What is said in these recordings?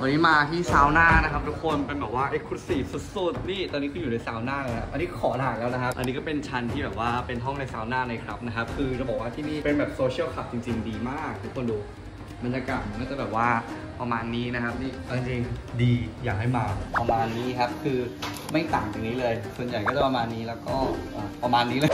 วันนี้มาที่ซาวน่านะครับทุกคนเป็นแบบว่า exclusive สุดๆนี่ตอนนี้คืออยู่ในซาวน่าเลยนะอันนี้ขอถ่ายแล้วนะครับ อันนี้ก็เป็นชั้นที่แบบว่าเป็นห้องในซาวน่าเลยครับนะครับคือจะบอกว่าที่นี่เป็นแบบ social club จริง ๆ ดีมาก ทุกคนดูบรรยากาศมันก็จะแบบว่าประมาณนี้นะครับนี่เอาจริงๆดีอยากให้มาประมาณนี้ครับคือไม่ต่างจากนี้เลย ส่วนใหญ่ก็จะประมาณนี้แล้วก็อะประมาณนี้เลย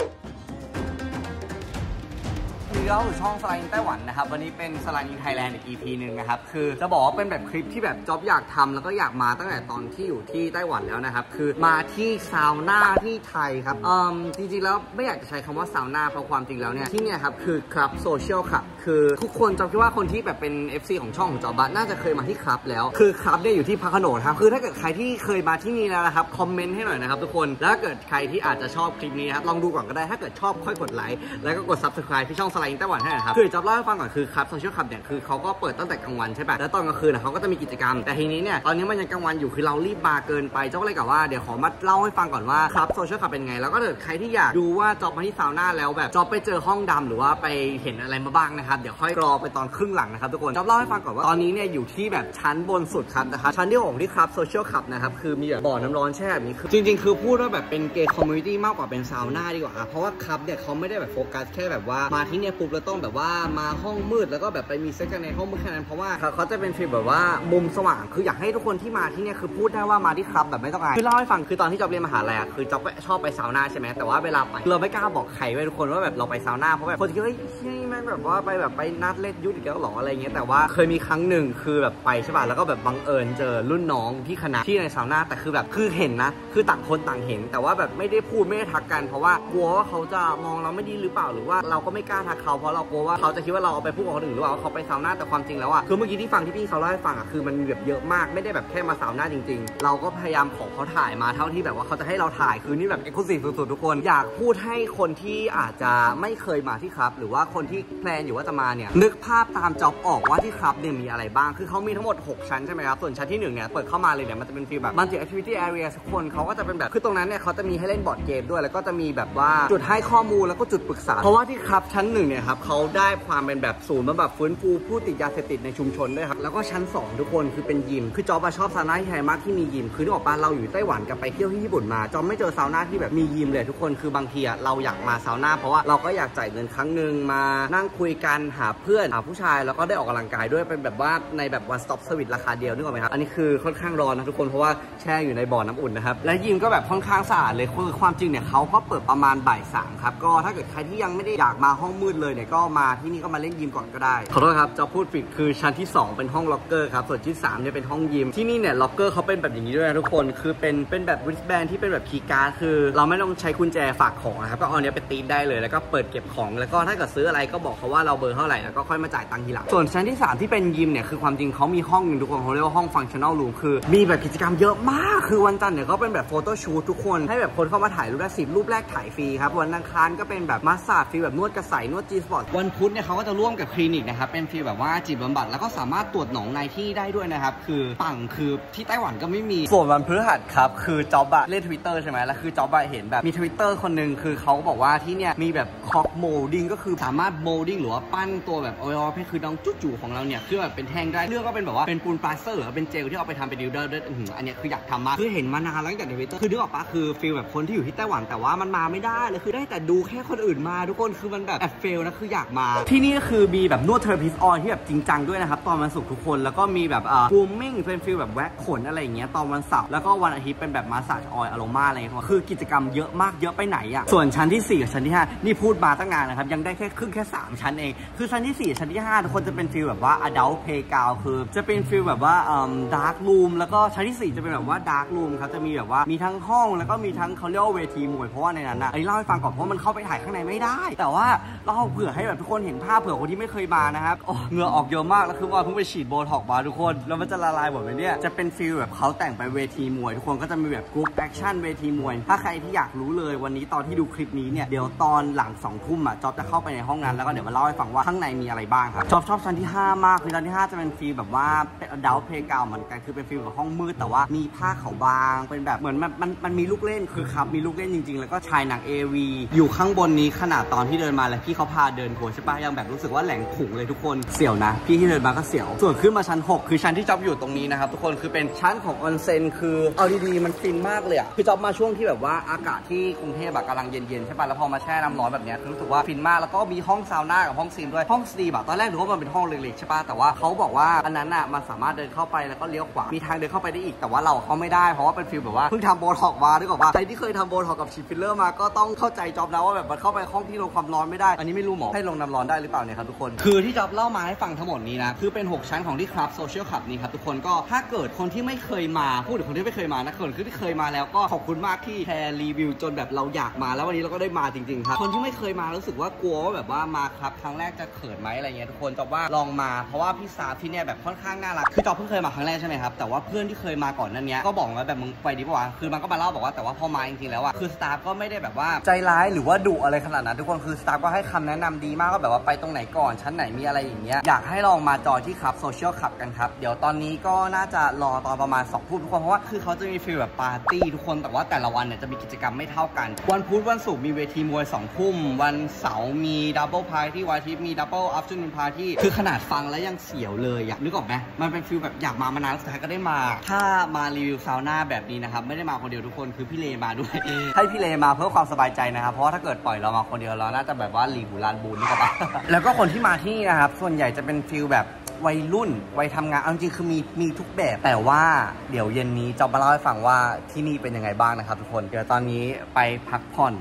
นี่เราอยู่ช่องสไลด์ไต้หวันนะครับ วันนี้เป็นสไลด์ไทยแลนด์อีก EP หนึ่งนะครับ คือจะบอกว่าเป็นแบบคลิปที่แบบจ็อบอยากทำแล้วก็อยากมาตั้งแต่ตอนที่อยู่ที่ไต้หวันแล้วนะครับ คือมาที่ซาวน่าที่ไทยครับอืมจริงๆแล้วไม่อยากจะใช้คำว่าซาวน่าเพราะความจริงแล้วเนี่ยที่เนี่ยครับคือ Krubb So cial Club คือทุกคนจอบคิดว่าคนที่แบบเป็น FC ของช่องของจอบบัสน่าจะเคยมาที่คลับแล้ว คือคลับเนี่ยอยู่ที่พระโขนงครับ คือถ้าเกิดใครที่เคยมาที่นี่แล้วนะครับ คอมเมนต์ให้หน่อยนะครับทุกคน แล้วถ้าเกิดใครที่อาจจะชอบคลิปนี้นะครับ ลองดูก่อนก็ได้ ถ้าเกิดชอบค่อยกดไลค์ แล้วก็กด subscribe ที่ช่องสไลด์ไต้หวันให้นะครับ คือจะเล่าให้ฟังก่อนคือ Krubb Social Club เนี่ย คือเขาก็เปิดตั้งแต่กลางวันใช่ป่ะแล้วตอนกลางคืนเขาก็จะมีกิจกรรม แต่ทีนี้เนี่ย ตอนนี้มันยังกลางวันอยู่คือเรารีบมาเกินไปเจ้าก็เลยกล่าวว่าเดี๋ยวขอมาเล่าให้ฟังก่อนว่า Krubb Social Club เป็นไง แล้วก็ถ้าเกิดใครที่อยากดูว่าจอบมาที่ซาวน่าแล้วแบบจอบไปเจอห้องดำหรือว่าไปเห็นอะไรมาบ้างนะครับเดี๋ยวค่อยรอไปตอนครึ่งหลังนะครับทุกคนจอบเล่าให้ฟังก่อนว่าตอนนี้เนี่ยอยู่ที่แบบชั้นบนสุดครับนะครับชั้นที่หกที่ Krubb Social Club นะครับคือมีแบบบ่อน้ำร้อนแช่แบบนี้คือจริง ๆ คือพูดว่าแบบเป็นเกย์ community มากกว่าเป็นซาวน่าดีกว่าครับเพราะว่าคลับเนี่ยเขาไม่ได้แบบโฟกัสแค่แบบว่ามาที่เนี่ยปุ๊บแล้วต้องแบบว่ามาห้องมืดแล้วก็แบบไปมีเซ็กกันในห้องมืดแค่นั้นเพราะว่าเขาจะเป็น feel แบบว่ามุมสว่างคืออยากให้ทุกคนที่มาที่เนี่ยคือพูดได้ว่ามาที่คลับแบบไม่ต้องอายคือเล่าให้ฟังคือตอนที่จอบเรียนมหาลัยอะคือจอบชอบไปซาวน่าใช่ไหมแต่ว่าเวลาไปเราไม่กล้าบอกใครไว้ทุกคนว่าแบบเราไปซาวน่าเพราะแบบคนคิดว่าเฮ้ยแม่งแบบว่าไปแบบไปนัดเล่นยุทธอีกแล้วหรออะไรเงี้ยแต่ว่าเคยมีครั้งหนึ่งคือแบบไปใช่ป่ะแล้วก็แบบบังเอิญเจอรุ่นน้องที่คณะที่ในซาวน่าแต่คือแบบคือเห็นนะ คือต่างคนต่างเห็น แต่ว่าแบบไม่ได้พูดไม่ได้ทักกันเพราะว่ากลัวว่าเขาจะมองเราไม่ดีหรือเปล่าหรือว่าเราก็ไม่กล้าทักเขาเพราะเรากลัวว่าเขาจะคิดว่าเราเอาไปพูดกับคนอื่นหรือเปล่าว่าเขาไปซาวน่าแต่ความจริงแล้วอะคือเมื่อกี้ที่ฟังที่พี่เขาเล่าให้ฟังอะคือมันมีแบบเยอะมากไม่ได้แบบแค่มาซาวน่าจริง ๆ เราก็พยายามขอเขาถ่ายมาเท่าที่แบบว่าเขาจะให้เราถ่ายคือนี่แบบ exclusive สุดๆทุกคนอยากพูดให้คนที่อาจจะไม่เคยมาที่ Krubb หรือว่าคนที่ plan อยู่ว่าจะมาเนี่ยนึกภาพตามจ็อบออกว่าที่ Krubb เนี่ยมีอะไรบ้าง คือเขามีทั้งหมด 6 ชั้นใช่ไหมครับ ส่วนชั้นที่1เนี่ยเปิดเข้ามาเลยเนี่ยมันจะเป็น feel แบบมันจะ activity area ทุกคนเขาก็จะเป็นแบบคือตรงนั้นเนี่ยเขาจะมีให้เล่นบอร์ดเกมด้วย แล้วก็จะมีแบบว่าจุดให้ข้อมูลแล้วก็จุดปรึกษา เพราะว่าที่ Krubb ชั้นหนึ่งเนี่ยครับเขาได้ความเป็นแบบศูนย์บำบัดฟื้นฟูผู้ติดยาเสพติดในชุมชนด้วยครับแล้วก็ชั้น 2 ทุกคนคือเป็นยิมคือจอบชอบซาวน่าที่ไทยมากที่มียิมคือนึกออกปะเราอยู่ไต้หวันกับไปเที่ยวที่ญี่ปุ่นมาจอบไม่เจอซาวน่าที่แบบมียิมเลยทุกคนคือบางทีอะเราอยากมาซาวน่าเพราะว่าเราก็อยากจ่ายเงินครั้งหนึ่งมานั่งคุยกันหาเพื่อนหาผู้ชายแล้วก็ได้ออกกำลังกายด้วยเป็นแบบว่าในแบบ one stop service ราคาเดียวนึกออกไหมครับ อันนี้คือค่อนข้างร้อนนะทุกคนเพราะว่าแช่อยู่ในบ่อน้ำอุ่นนะครับ และยิมก็แบบค่อนข้างสะอาดเลยคือความจริงเนี่ยเขาก็เปิดประมาณบ่ายสามครับก็ถ้าเกิดใครที่ยังไม่ได้อยากมาห้องมืดเลยเนี่ยก็มาที่นี่ก็มาเล่นยิมก่อนก็ได้ขอโทษครับจะพูดผิดคือชั้นที่ 2 เป็นห้องล็อกเกอร์ครับส่วนที่3เนี่ยเป็นห้องยิมที่นี่เนี่ยล็อกเกอร์เขาเป็นแบบอย่างนี้ด้วยนะทุกคนคือเป็นเป็นแบบ wristband ที่เป็นแบบคีย์การ์ดคือ เราไม่ต้องใช้กุญแจฝากของนะครับก็เอาเนี้ยไปตี๊ดได้เลยแล้วก็เปิดเก็บของแล้วก็ถ้าเกิดซื้ออะไรก็บอกเขาว่าเราเบอร์เท่าไหร่แล้วก็ค่อยมาจ่ายตังค์ทีหลังส่วนชั้นที่ 3 ที่เป็นยิมเนี่ยคือความจริงเขามีห้องหนึงทุกคนเขาเรียกว่าห้องฟังชั่น a ลรูมคือ มีแบบกิจกรรมเยอะมากคือวันจันทร์เนี่ยก็เป็นแบบ photo shoot ทุกคนให้แบบคนเข้ามาถ่ายรูปได้สิบรูปแรกถ่ายฟรีครับวันอังคารก็เป็นแบบ massage ฟรีแบบนวดกระษัยนวด G-spot วันพุธเนี่ยเขาก็จะร่วมกับคลินิกนะครับเป็นฟรีแบบว่าจิตบำบัดแล้วก็สามารถตรวจหนองในที่ได้ด้วยนะครับคือปังคือที่ไต้หวันก็ไม่มีส่วนวันพฤหัสครับคือจอบอะเล่นทวิตเตอร์ใช่ไหมแล้วคือจอบอะเห็นแบบมีทวิตเตอร์คนหนึ่งคือเขาบอกว่าที่เนี่ยมีแบบ cock mol ding ก็คือสามารถ molding หรือว่าปันตัวแบบอวัยวะเพศคือน้องจุ๊จู่ของเราเนี่ยคือแบบเป็นแท่งได้เลือกก็เป็นแบบว่าเป็นปูนปลาสเตอร์หรือว่าเป็นเจลที่เอาไปทำเป็น dildo ด้วยอื้อหืออันเนี้ยคืออยากทำมากคือเห็นมานานแล้วตั้งแต่ในทวิตเตอร์คือนึกออกปะคือ feel แบบคนที่อยู่ที่ไต้หวันแต่ว่ามันมาไม่ได้เลยคือได้แต่ดูแค่คนอื่นมาทุกคนคือมันแบบแอบ fail นะคืออยากมา ที่นี่ก็คือมีแบบนวด therapist oil ที่แบบจริงจังด้วยนะครับตอนวันศุกร์ทุกคนแล้วก็มีแบบอ่า grooming เป็น feel แบบแว็กขนอะไรอย่างเงี้ยตอนวันเสาร์แล้วก็วันอาทิตย์เป็นแบบ massage oil aroma อะไรเงี้ยคือกิจกรรมเยอะมากเยอะไปไหนอะส่วนชั้นที่4กับชั้นที่ 5 นี่พูดมาตั้งนานนะครับยังได้แค่ครึ่งแค่ 3 ชั้นเองคือชั้นที่ 4 ชั้นที่ 5 ทุกคนจะเป็น feel แบบว่า adult playground คือ จะเป็น feel แบบว่าอืม dark room แล้วก็ชั้นที่ 4 จะเป็นแบบว่า dark room ครับจะมีแบบว่ามีทั้งห้องแล้วก็มีทั้งเขาเรียกว่าเวทีมวยเพราะว่าในนั้นนะอันนี้เล่าให้ฟังก่อนเพราะมันเข้าไปถ่ายข้างในไม่ได้ แต่ว่าเล่าเผื่อให้แบบทุกคนเห็นภาพเผื่อคนที่ไม่เคยมานะครับโอ้เหงื่อออกเยอะมากแล้วคือว่าเพิ่งไปฉีดโบท็อกมาทุกคนแล้วมันจะละลายหมดเลยเนี่ยจะเป็น feel แบบเขาแต่งไปเวทีมวยทุกคนก็จะมีแบบ group action เวทีมวย ถ้าใครที่อยากรู้เลยวันนี้ตอนที่ดูคลิปนี้เนี่ยเดี๋ยวตอนหลังสองทุ่มอะจอบจะเข้าไปในห้องนั้นแล้วก็เดี๋ยวมาเล่าให้ฟังว่าข้างในมีอะไรบ้างครับชอบชอบชั้นที่ 5 มากคือชั้นที่ 5 จะเป็น feel แบบว่าเป็น dark playground เหมือนกันคือเป็น feel แบบห้องมืดแต่ว่ามีผ้าขาวบางเป็นแบบเหมือนมันมันมันมีลูกเล่นคือ Krubb มีลูกเล่นจริง ๆ แล้วก็ฉายหนัง AV อยู่ข้างบนนี้ขนาดตอนที่เดินมาแล้วพี่เขาพาเดินทัวร์ใช่ปะยังแบบรู้สึกว่าแหลงขุงเลยทุกคนเสียวนะ พี่ที่เดินมาก็เสียว ส่วนขึ้นมาชั้น 6 คือชั้นที่จ๊อบอยู่ตรงนี้นะครับทุกคนคือเป็นชั้นของออนเซ็นคือเอาดีๆมันฟินมากเลยอะคือจ๊อบมาช่วงที่แบบว่าอากาศที่กรุงเทพแบบกำลังเย็นๆใช่ปะแล้วพอมาแช่น้ำร้อนแบบเนี้ยคือรู้สึกว่าฟินมากแล้วก็มีห้องซาวน่ากับห้องซีนด้วยห้อง steam แบบตอนแรกนึกว่ามันเป็นห้องเล็กๆใช่ปะแต่ว่าเขาบอกว่าอันนั้นอะมันสามารถเดินเข้าไปแล้วก็เลี้ยวขวา มีทางเดินเข้าไปได้อีก แต่ว่าเราเข้าไม่ได้ เพราะว่าเป็น feel แบบว่าเพิ่งทำโบท็อกมาด้วยบอกว่าใครที่เคยทำโบท็อกกับฉีดฟิลเลอร์มาก็ต้องเข้าใจจอบนะว่าแบบมันเข้าไปห้องที่ลงความร้อนไม่ได้ อันนี้ไม่รู้หหมอให้ลงน้ำร้อนได้หรือเปล่าเนี่ยครับทุกคน คือที่จอบเล่ามาให้ฟังทั้งหมดนี้นะ คือเป็น 6 ชั้นของที่ Krubb Social Club นี้ครับทุกคน ก็ถ้าเกิดคนที่ไม่เคยมา พูดถึงคนที่ไม่เคยมานะคนที่เคยมาแล้วก็ขอบคุณมากที่แชร์รีวิวจนแบบเราอยากมา แล้ววันนี้เราก็ได้มาจริงๆครับ คนที่ไม่เคยมารู้สึกว่ากลัวว่าแบบว่ามา Krubb ครั้งแรกจะเขินไหมอะไรเงี้ยทุกคนจอบว่าลองมาเพราะว่าพี่ซาที่เนี่ยแบบค่อนข้างน่ารักคือจอบเพิ่งเคยมาครั้งแรกใช่ไหมครับแต่ว่าเพื่อนที่เคยมาก่อนนั้นเนี้ยก็บอกว่าแบบมึงไปดีกว่าคือมันก็มาเล่าบอกว่าแต่ว่าพอมาจริงๆแล้วอะคือ staff ก็ไม่ได้แบบว่าใจร้ายหรือว่าดุอะไรขนาดนั้นทุกคนคือ staff ก็ให้คำแนะนำดีมากก็แบบว่าไปตรงไหนก่อนชั้นไหนมีอะไรอย่างเงี้ยอยากให้ลองมา join ที่ Krubb Social Club กันครับเดี๋ยวตอนนี้ก็น่าจะรอตอนประมาณ2ทุ่มทุกคนเพราะว่าคือเขาจะมี feel แบบปาร์ตี้ทุกคนแต่ว่าแต่ละวันเนี่ยจะมีกิจกรรมไม่เท่ากัน วันพุธวันศุกร์มีเวทีมวย2ทุ่มวันเสาร์มี double party วันอาทิตย์มี double afternoon party คือขนาดฟังแล้วยังเสียวเลยอยากนึกออกไหมมันเป็น feel แบบอยากมามานานสุดท้ายก็ได้มา ถ้ามารีวิวซาวน่าแบบนี้นะครับ ไม่ได้มาคนเดียวทุกคนคือพี่เลมาด้วย ให้พี่เลมาเพื่อความสบายใจนะครับ เพราะว่าถ้าเกิดปล่อยเรามาคนเดียวเราน่าจะแบบว่าลีหูลานบูนนี่ก็ปะแล้วก็คนที่มาที่นี่นะครับ ส่วนใหญ่จะเป็น feel แบบวัยรุ่นวัยทำงานเอาจริงๆคือมีมีทุกแบบ แต่ว่าเดี๋ยวเย็นนี้จะมาเล่าให้ฟังว่าที่นี่เป็นยังไงบ้างนะครับทุกคน เดี๋ยวตอนนี้ไปพักผ่อน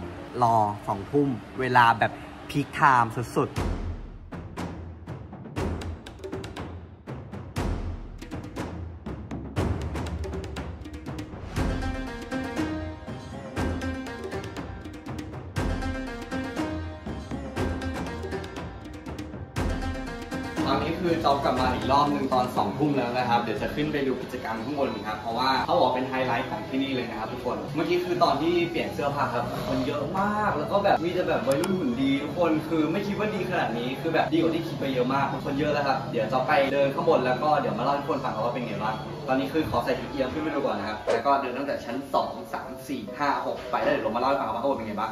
รอสองทุ่มเวลาแบบพีคไทม์สุดๆ นี้คือจอบกลับมาอีกรอบหนึ่งตอน2องทุ่มแล้วนะครับ เดี๋ยวจะขึ้นไปดูกิจกรรมข้างบนครับ เพราะว่าเขาบอกเป็นไฮไลท์ของที่นี่เลยนะครับทุกคน เมื่อกี้คือตอนที่เปลี่ยนเสื้อผ้าครับ คนเยอะมาก แล้วก็แบบมีแต่แบบวัยรุ่นหุ่นดีทุกคน คือไม่คิดว่าดีขนาดนี้ คือแบบดีกว่าที่คิดไปเยอะมาก คนเยอะแล้วครับ เดี๋ยวจะไปเดินข้างบนแล้วก็เดี๋ยวมาเล่าให้ทุกคนฟังว่าเป็นไงบ้าง ตอนนี้คือขอใส่ชุดเอียงขึ้นไปดูก่อนนะครับ แล้วก็เดินตั้งแต่ชั้น 2 3 4 5 6 ไปแล้วเดี๋ยวลงมาเล่าให้ฟังว่าข้างบนเป็นไงบ้าง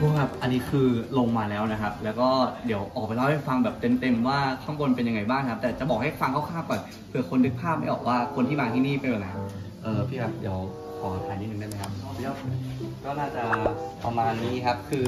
พวกครับ อันนี้คือลงมาแล้วนะครับ แล้วก็เดี๋ยวออกไปเล่าให้ฟังแบบเต็มๆว่าข้างบนเป็นยังไงบ้างครับ แต่จะบอกให้ฟังคร่าวๆก่อนเผื่อคนนึกภาพไม่ออกว่าคนที่มาที่นี่เป็นแบบไหนเออพี่ครับเดี๋ยว อถ่ายนิดนึงได้ไหมครับพี่ครับก็น่าจะประมาณนี้ครับ คือ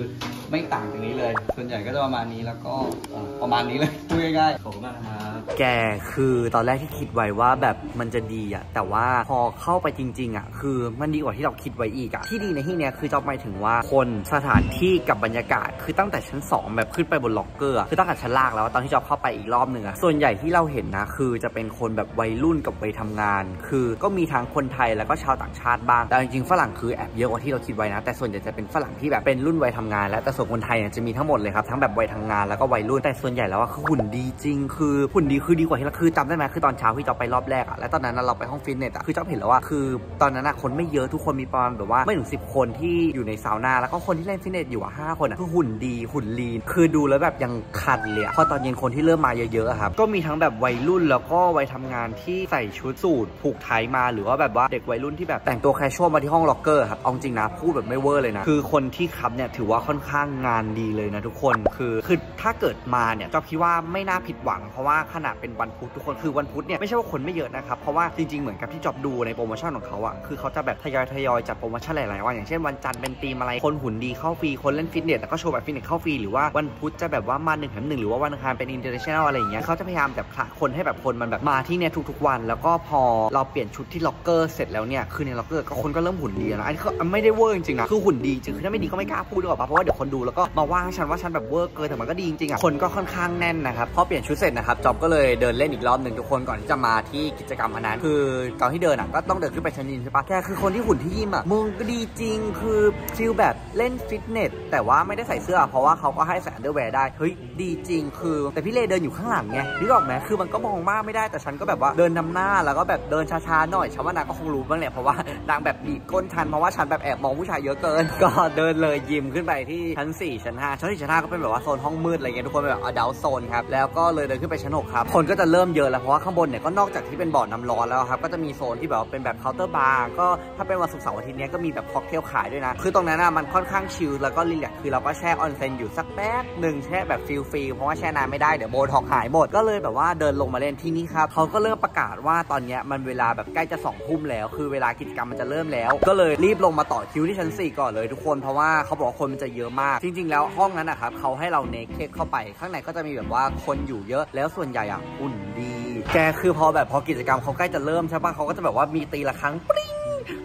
ไม่ต่างจากนี้เลย ส่วนใหญ่ก็จะประมาณนี้แล้วก็เอ่อประมาณนี้เลยพูดง่ายๆขอบคุณมากครับแกคือตอนแรกที่คิดไว้ว่าแบบมันจะดีอะแต่ว่าพอเข้าไปจริง ๆอะคือมันดีกว่าที่เราคิดไว้อีกอะที่ดีในที่เนี้ยคือจะหมายถึงว่าคนสถานที่กับบรรยากาศ คือตั้งแต่ชั้น 2 แบบขึ้นไปบนล็อกเกอร์อะคือตั้งแต่ชั้นล่างแล้วตอนที่จอบเข้าไปอีกรอบหนึ่งอะส่วนใหญ่ที่เราเห็นนะคือจะเป็นคนแบบวัยรุ่นกับวัยทำงาน คือก็มีทั้งคนไทยแล้วก็ชาวต่างชาติบ้าง แต่จริงๆฝรั่งคือแอบเยอะกว่าที่เราคิดไว้นะ แต่ส่วนใหญ่จะเป็นฝรั่งที่แบบเป็นรุ่นวัยทำงาน และแต่ส่วนคนไทยเนี่ยจะมีทั้งหมดเลยครับทั้งแบบวัยทำงานแล้วก็วัยรุ่นแต่ส่วนใหญ่แล้วอะคือหุ่นดีจริง คือหุ่นดีคือดีกว่าที่เราคือจำได้ไหมคือตอนเช้าที่จอบไปรอบแรกอะและตอนนั้นเราไปห้องฟิตเนสอะคือจอบเห็นแล้วว่าคือตอนนั้นอะคนไม่เยอะทุกคนมีประมาณแบบว่าไม่ถึงสิบคนที่อยู่ในซาวน่าแล้วก็คนที่เล่นฟิตเนสอยู่อะห้าคนอะคือหุ่นดีหุ่น lean คือดูแล้วแบบยังคันเลยอะพอตอนเย็นคนที่เริ่มมาเยอะๆครับก็มีทั้งแบบวัยรุ่นแล้วก็วัยทำงานที่ใส่ชุดสูทผูกไทมาหรือว่าแบบว่าเด็กวัยรุ่นที่แบบแต่งตัว casual มาที่ห้องล็อกเกอร์ครับ เอาจริงนะ พูดแบบไม่เวอร์เลยนะ คือคนที่ Krubb เนี่ยถือว่าค่อนข้างงานดีเลยนะทุกคน คือคือถ้าเกิดมาเนี่ยจอบคิดว่าไม่น่าผิดหวัง เพราะว่าขนาดเป็นวันพุธทุกคน คือวันพุธเนี่ยไม่ใช่ว่าคนไม่เยอะนะครับ เพราะว่าจริงๆ เหมือนกับที่จอบดูในโปรโมชั่นของเขาอะคือเขาจะแบบทยอยทยอยจัดโปรโมชั่นหลายๆวัน อย่างเช่นวันจันทร์เป็นธีมอะไร คนหุ่นดีเข้าฟรี คนเล่นฟิตเนสแล้วก็โชว์แบบฟิตเนสเข้าฟรี หรือว่าวันพุธจะแบบว่ามาหนึ่งแถมหนึ่งหรือว่าวันอังคารเป็น international อะไรอย่างเงี้ยเขาจะพยายามแบบคละคนให้แบบคนมันแบบมาที่เนี่ยทุกๆวัน แล้วก็พอเราเปลี่ยนชุดที่ล็อกเกอร์เสร็จแล้วเนี่ยคือในล็อกเกอร์ก็คนก็เริ่มหุ่นดีนะอันนี้คือไม่ได้เวอร์จริงๆนะคือหุ่นดีจริงคือถ้าไม่ดีก็ไม่กล้าพูดดีกว่าปะเพราะว่าเดี๋ยวคนดูแล้วก็มาว่าฉันว่าฉันแบบเวอร์เกินแต่มันก็ดีจริงๆอะคนก็ค่อนข้างแน่นนะครับพอเปลี่ยนชุดเสร็จนะครับจอบก็เลยเดินเล่นอีกรอบหนึ่งทุกคนก่อนที่จะมาที่กิจกรรมอันนั้นคือตอนที่เดินอะก็ต้องเดินขึ้นไปชั้นยิมใช่ปะแกคือคนที่หุ่นที่ยิมอะมึงก็ดีจริงคือ feel แบบเล่นฟิตเนสแต่ว่าไม่ได้ใส่เสื้อ เพราะว่าเขาก็ให้ใส่ underwear ได้เฮ้ยดีจริง คือแต่พี่เลเดินอยู่ข้างหลังไงนึกออกไหมคือมันก็มองมากไม่ได้แต่ฉันก็แบบว่าเดินนำหน้าแล้วก็แบบเดินช้าๆหน่อยฉันว่านางก็คงรู้บ้างแหละเพราะว่านางแบบบีบก้นฉันเพราะว่าฉันแบบแอบมองผู้ชายเยอะเกิน ก็เดินเลยยิมขึ้นไปที่ชั้น 4 ชั้น 5 ชั้น4ชั้น5ก็เป็นแบบว่าโซนห้องมืดอะไรเงี้ยทุกคนเป็นแบบ adult zone ครับแล้วก็เลยเดินขึ้นไปชั้น6ครับคนก็จะเริ่มเยอะแล้วเพราะว่าข้างบนเนี่ยก็นอกจากที่เป็นบ่อน้ำร้อนแล้วครับก็จะมีโซนที่แบบเป็นแบบเคาน์เตอร์บาร์ก็ถ้าเป็นวันศุกร์เสาร์อาทิตย์เนี้ยก็มีแบบค็อกเทลขายด้วยนะคือตรงนั้นน่ะมันค่อนข้าง chill แล้วก็ relax คือเราก็แช่ออนเซ็นอยู่สักแป๊บหนึ่งแช่แบบ feel free เพราะว่าแช่นานไม่ได้เดี๋ยวโบท็อกหายหมดก็เลยแบบว่าเดินลงมาเล่นที่นี่ครับเขาก็เริ่มประกาศว่าตอนเนี้ยมันเวลาแบบใกล้จะสองทุ่มแล้ว คือเวลากิจกรรมมันจะเริ่มแล้ว ก็เลยรีบลงมาต่อคิวที่ชั้น 4 ก่อนเลยทุกคนเพราะว่าเขาบอกว่าคนมันจะเยอะมาก จริง ๆ แล้วห้องนั้นนะครับเขาให้เรา naked เข้าไป ข้างในก็จะมีแบบว่าคนอยู่เยอะแล้วส่วนใหญ่อะหุ่นดี แกคือพอแบบพอกิจกรรมเขาใกล้จะเริ่มใช่ปะเขาก็จะแบบว่ามีตีละครั้งปริ้ง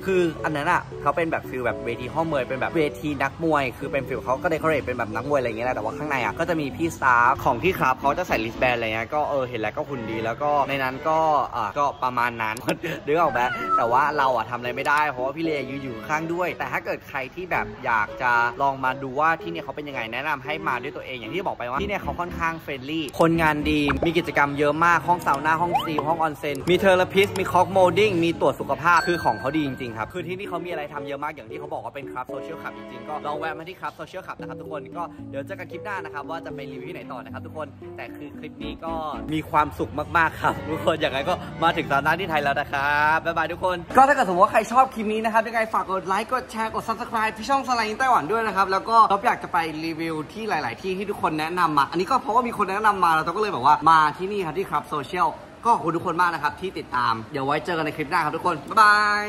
คืออันนั้นอะเขาเป็นแบบ feel แบบเวทีห้องมวยเป็นแบบเวทีนักมวย คือเป็นฟิลเขาก็เดคอเรทเป็นแบบนักมวยอะไรเงี้ยแหละแต่ว่าข้างในอะก็จะมีพี่ staff ของที่ Krubb เขาจะใส่ wristband อะไรเงี้ยก็เออเห็นแล้วก็หุ่นดีแล้วก็ในนั้นก็อ่าก็ประมาณนั้นนึกออกไหมแต่ว่าเราอะทำอะไรไม่ได้ เพราะว่าพี่เลยืนอยู่ข้างด้วย แต่ถ้าเกิดใครที่แบบอยากจะลองมาดูว่าที่เนี่ยเขาเป็นยังไงแนะนำให้มาด้วยตัวเองอย่างที่บอกไปว่าที่เนี่ยเขาค่อนข้าง friendly คนงานดีมีกิจกรรมเยอะมากห้องซาวน่าห้องซีห้องออนเซ็นมี therapist มี cock molding มีตรวจสุขภาพคือของเขาดีจริงๆครับ คือที่นี่เขามีอะไรทำเยอะมากอย่างที่เขาบอกว่าเป็น Krubb Social Club จริงๆ ก็ลองแวะมาที่ Krubb Social Club นะครับทุกคนก็เดี๋ยวเจอกันคลิปหน้านะครับว่าจะไปรีวิวที่ไหนต่อนะครับทุกคนแต่คือคลิปนี้ก็มีความสุขมากๆครับทุกคนอย่างไรก็มาถึงตอนนั้นที่ไทยแล้วนะครับบ๊ายบายทุกคน ก็ถ้าเกิดสมมติว่าใครชอบคลิปนี้นะครับยังไงฝากกดไลค์กดแชร์กด subscribe ที่ช่องสะใภ้ไต้หวันด้วยนะครับแล้วก็เราอยากจะไปรีวิวที่หลาย ๆ ที่ที่ทุกคนแนะนำมา อันนี้ก็เพราะว่ามีคนแนะนำมาเราก็เลยแบบว่ามาที่นี่ครับที่ Krubb Social ก็ขอบคุณทุกคนมากนะครับที่ติดตาม เดี๋ยวไว้เจอกันในคลิปหน้าครับทุกคน บ๊ายบาย